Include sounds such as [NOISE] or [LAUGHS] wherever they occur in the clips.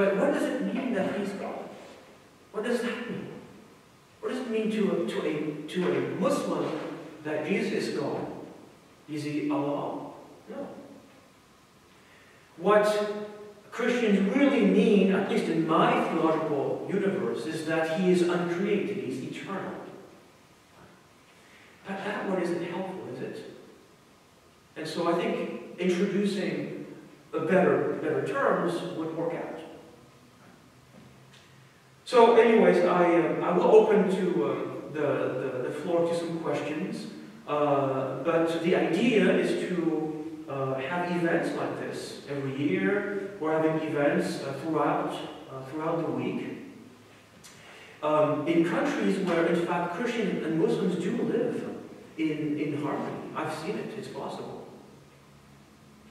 But what does it mean that he's God? What does that mean? What does it mean to a, to a, to a Muslim that Jesus is God? Is he Allah? No. What Christians really mean, at least in my theological universe, is that he is uncreated, he's eternal. But that one isn't helpful, is it? And so I think introducing a better, better terms would work out. So anyways, I, uh, I will open to uh, the, the, the, floor to some questions. Uh, but the idea is to uh, have events like this every year. We're having events uh, throughout, uh, throughout the week. Um, in countries where, in fact, Christians and Muslims do live in, in harmony. I've seen it, it's possible.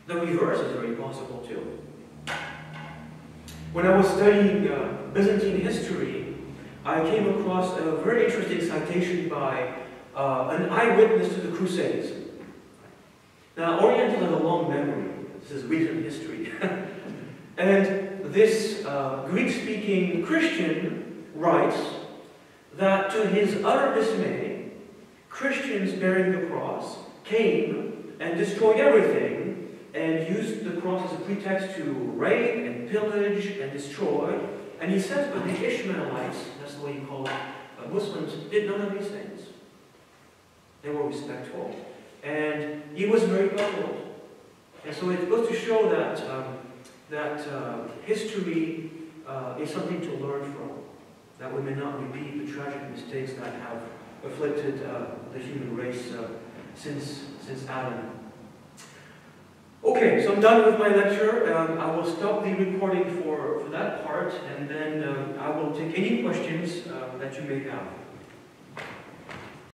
The reverse is very possible too. When I was studying uh, Byzantine history, I came across a very interesting citation by uh, an eyewitness to the Crusades. Now, Orientals have a long memory. This is recent history. [LAUGHS] and this uh, Greek-speaking Christian writes that to his utter dismay, Christians bearing the cross came and destroyed everything and used the cross as a pretext to rape and pillage and destroy. And he says, but the Ishmaelites, that's the way he called uh, Muslims, did none of these things. They were respectful. And he was very puzzled. And so it goes to show that, um, that uh, history uh, is something to learn from. That we may not repeat the tragic mistakes that have afflicted uh, the human race uh, since, since Adam. So I'm done with my lecture. Um, I will stop the recording for, for that part, and then um, I will take any questions uh, that you may have.